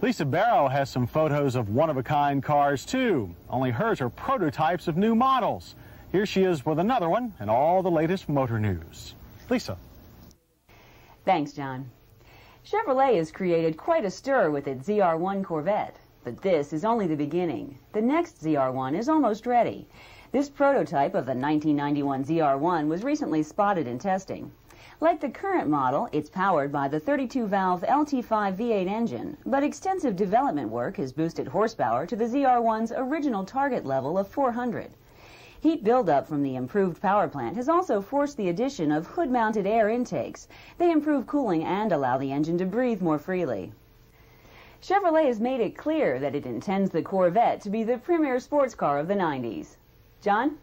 Lisa Barrow has some photos of one-of-a-kind cars, too. Only hers are prototypes of new models. Here she is with another one and all the latest motor news. Lisa. Thanks, John. Chevrolet has created quite a stir with its ZR1 Corvette. But this is only the beginning. The next ZR1 is almost ready. This prototype of the 1991 ZR1 was recently spotted in testing. Like the current model, it's powered by the 32-valve LT5 V8 engine, but extensive development work has boosted horsepower to the ZR1's original target level of 400. Heat buildup from the improved power plant has also forced the addition of hood-mounted air intakes. They improve cooling and allow the engine to breathe more freely. Chevrolet has made it clear that it intends the Corvette to be the premier sports car of the 90s. John?